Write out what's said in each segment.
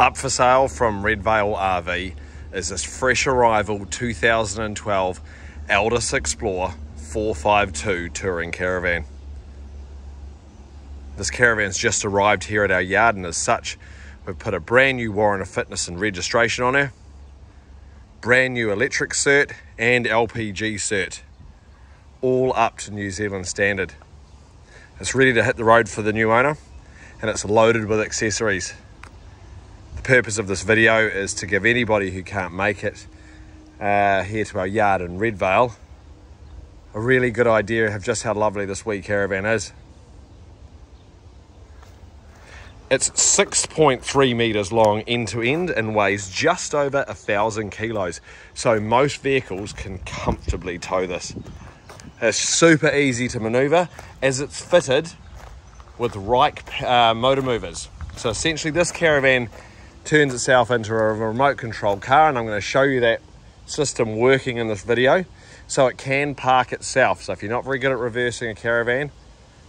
Up for sale from Redvale RV is this fresh arrival 2012 Elddis Explorer 452 touring caravan. This caravan's just arrived here at our yard and as such we've put a brand new warrant of fitness and registration on her, brand new electric cert and LPG cert, all up to New Zealand standard. It's ready to hit the road for the new owner and it's loaded with accessories. The purpose of this video is to give anybody who can't make it uh, here to our yard in Redvale a really good idea of just how lovely this wee caravan is. It's 6.3 metres long end to end and weighs just over a thousand kilos. So most vehicles can comfortably tow this. It's super easy to manoeuvre as it's fitted with Reich uh, motor movers. So essentially this caravan turns itself into a remote control car and I'm going to show you that system working in this video. So it can park itself. So if you're not very good at reversing a caravan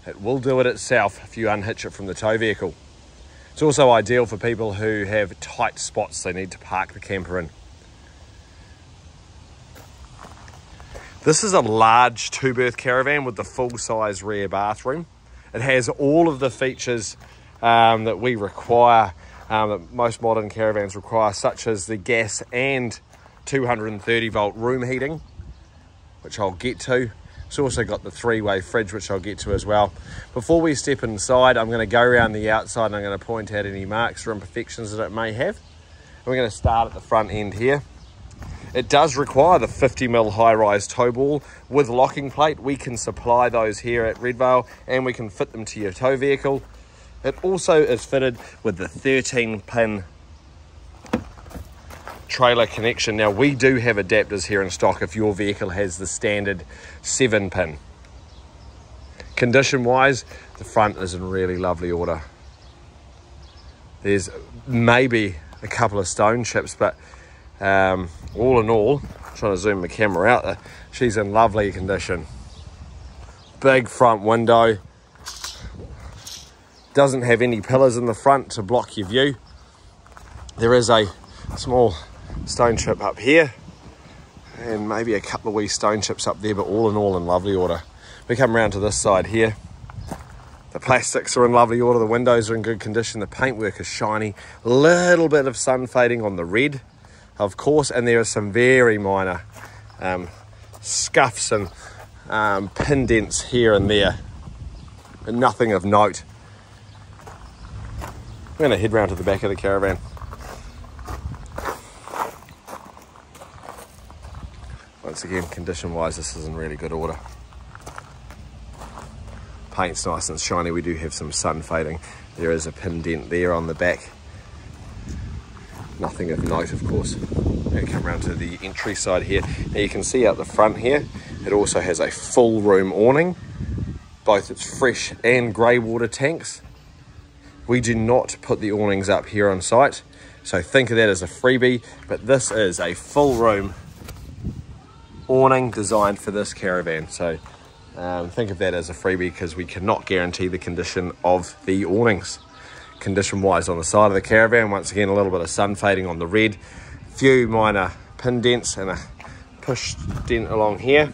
it will do it itself if you unhitch it from the tow vehicle. It's also ideal for people who have tight spots. They need to park the camper in. This is a large two berth caravan with the full size rear bathroom. It has all of the features um, that we require um, that most modern caravans require, such as the gas and 230 volt room heating, which I'll get to. It's also got the three-way fridge, which I'll get to as well. Before we step inside, I'm going to go around the outside and I'm going to point out any marks or imperfections that it may have. we're going to start at the front end here. It does require the 50 mil high-rise tow ball with locking plate. We can supply those here at Redvale and we can fit them to your tow vehicle. It also is fitted with the 13 pin trailer connection. Now we do have adapters here in stock if your vehicle has the standard 7 pin. Condition wise, the front is in really lovely order. There's maybe a couple of stone chips, but um, all in all, I'm trying to zoom the camera out there, she's in lovely condition. Big front window, doesn't have any pillars in the front to block your view. There is a small stone chip up here and maybe a couple of wee stone chips up there, but all in all in lovely order. We come around to this side here. The plastics are in lovely order, the windows are in good condition, the paintwork is shiny, little bit of sun fading on the red, of course, and there are some very minor um, scuffs and um, pin dents here and there, but nothing of note. I'm going to head round to the back of the caravan. Once again, condition wise, this is in really good order. Paint's nice and shiny. We do have some sun fading. There is a pin dent there on the back. Nothing of note, of course. to come around to the entry side here. Now you can see out the front here, it also has a full room awning. Both its fresh and grey water tanks we do not put the awnings up here on site, so think of that as a freebie, but this is a full room awning designed for this caravan. So um, think of that as a freebie because we cannot guarantee the condition of the awnings. Condition wise on the side of the caravan, once again a little bit of sun fading on the red, few minor pin dents and a push dent along here.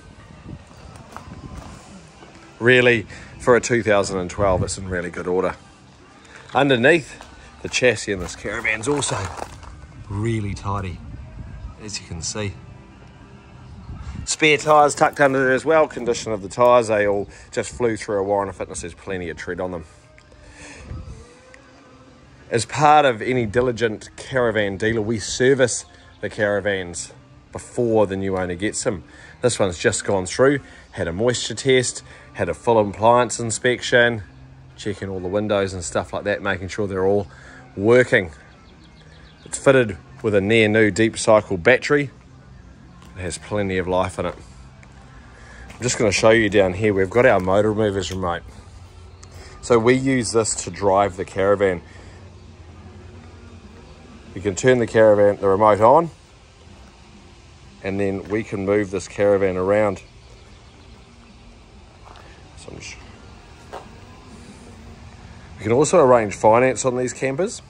Really, for a 2012, it's in really good order. Underneath, the chassis in this caravan's also really tidy, as you can see. Spare tyres tucked under there as well. Condition of the tyres, they all just flew through a warrant of fitness. There's plenty of tread on them. As part of any diligent caravan dealer, we service the caravans before the new owner gets them. This one's just gone through, had a moisture test, had a full appliance inspection, checking all the windows and stuff like that, making sure they're all working. It's fitted with a near new deep cycle battery. It has plenty of life in it. I'm just going to show you down here, we've got our motor movers remote. So we use this to drive the caravan. You can turn the caravan, the remote on, and then we can move this caravan around. So You can also arrange finance on these campers.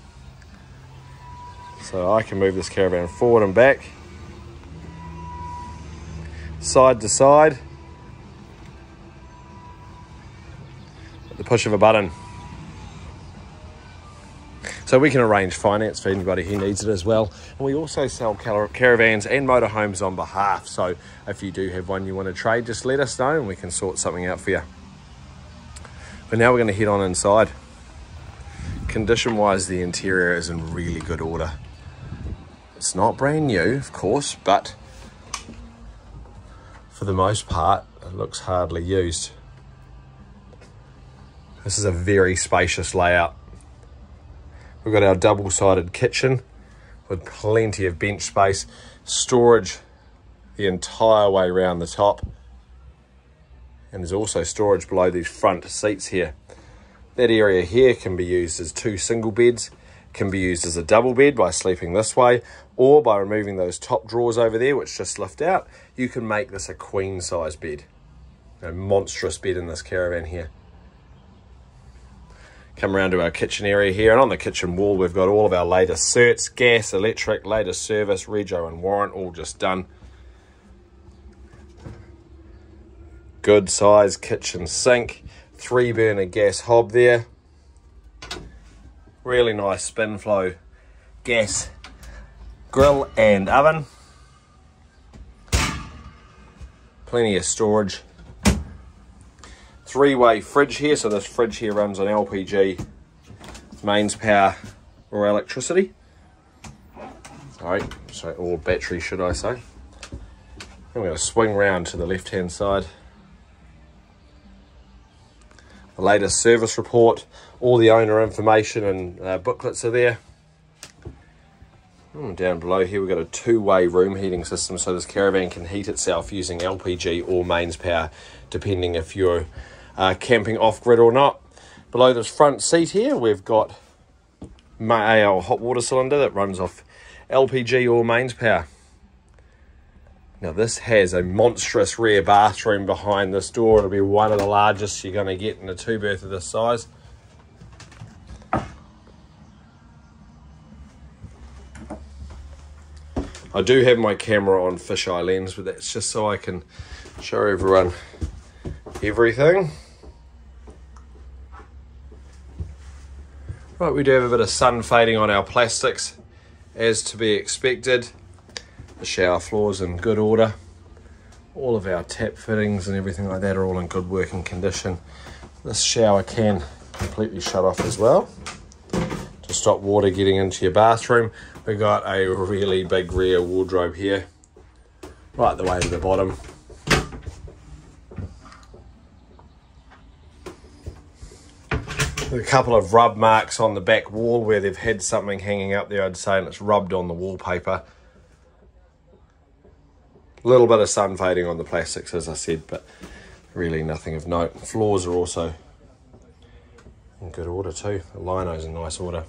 So I can move this caravan forward and back, side to side, at the push of a button. So we can arrange finance for anybody who needs it as well. And we also sell caravans and motorhomes on behalf. So if you do have one you want to trade, just let us know and we can sort something out for you. But now we're going to head on inside. Condition wise, the interior is in really good order. It's not brand new, of course, but for the most part, it looks hardly used. This is a very spacious layout. We've got our double-sided kitchen with plenty of bench space, storage the entire way around the top. And there's also storage below these front seats here. That area here can be used as two single beds, can be used as a double bed by sleeping this way, or by removing those top drawers over there, which just lift out, you can make this a queen size bed. A monstrous bed in this caravan here. Come around to our kitchen area here and on the kitchen wall we've got all of our latest certs gas electric latest service rego and warrant all just done. Good size kitchen sink three burner gas hob there really nice Spinflo gas grill and oven plenty of storage three-way fridge here. So this fridge here runs on LPG, mains power or electricity. Sorry, so or battery should I say. I'm going to swing round to the left-hand side. The latest service report, all the owner information and uh, booklets are there. Hmm, down below here we've got a two-way room heating system so this caravan can heat itself using LPG or mains power depending if you're uh, camping off-grid or not. Below this front seat here, we've got our hot water cylinder that runs off LPG or mains power. Now this has a monstrous rear bathroom behind this door. It'll be one of the largest you're going to get in a two berth of this size. I do have my camera on fisheye lens, but that's just so I can show everyone everything. Right, we do have a bit of sun fading on our plastics, as to be expected. The shower floor's in good order. All of our tap fittings and everything like that are all in good working condition. This shower can completely shut off as well to stop water getting into your bathroom. We've got a really big rear wardrobe here, right the way to the bottom. a couple of rub marks on the back wall where they've had something hanging up there, I'd say, and it's rubbed on the wallpaper. Little bit of sun fading on the plastics, as I said, but really nothing of note. Floors are also in good order too. The lino's in nice order.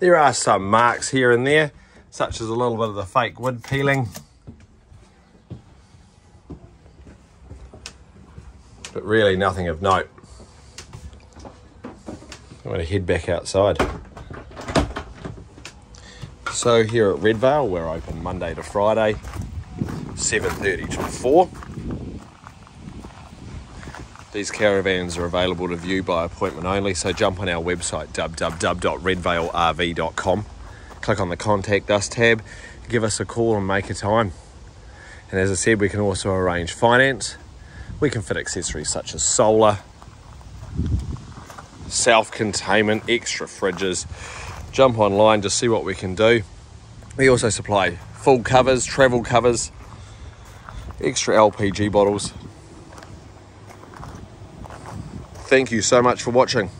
There are some marks here and there, such as a little bit of the fake wood peeling. But really nothing of note. I'm going to head back outside. So here at Redvale, we're open Monday to Friday, 7.30 to 4. These caravans are available to view by appointment only, so jump on our website www.redvalerv.com, click on the Contact Us tab, give us a call and make a time. And as I said, we can also arrange finance. We can fit accessories such as solar, self-containment, extra fridges. Jump online to see what we can do. We also supply full covers, travel covers, extra LPG bottles. Thank you so much for watching.